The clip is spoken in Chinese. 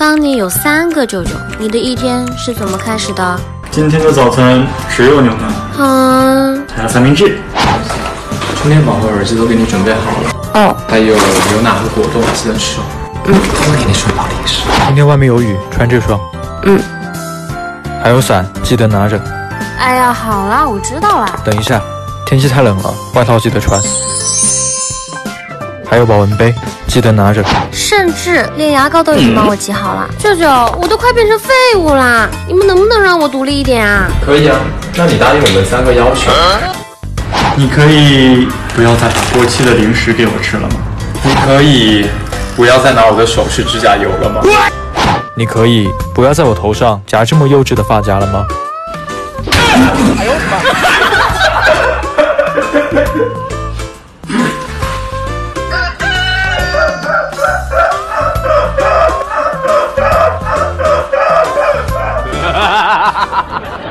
当你有三个舅舅，你的一天是怎么开始的？今天的早餐只有牛奶，嗯，还有三明治。充电宝和耳机都给你准备好了。哦，还有牛奶和果冻，记得吃哦。嗯，会给你顺饱零食。今天外面有雨，穿这双。嗯。还有伞，记得拿着。哎呀，好啦，我知道啦。等一下，天气太冷了，外套记得穿。还有保温杯，记得拿着。甚至连牙膏都已经帮我挤好了。舅舅，我都快变成废物啦！你们能不能让我独立一点啊？可以啊，那你答应我们三个要求。你可以不要再把过期的零食给我吃了吗？你可以不要再拿我的手去指甲油了吗？你可以不要在我头上夹这么幼稚的发夹了吗？哎呦我的妈！ha ha ha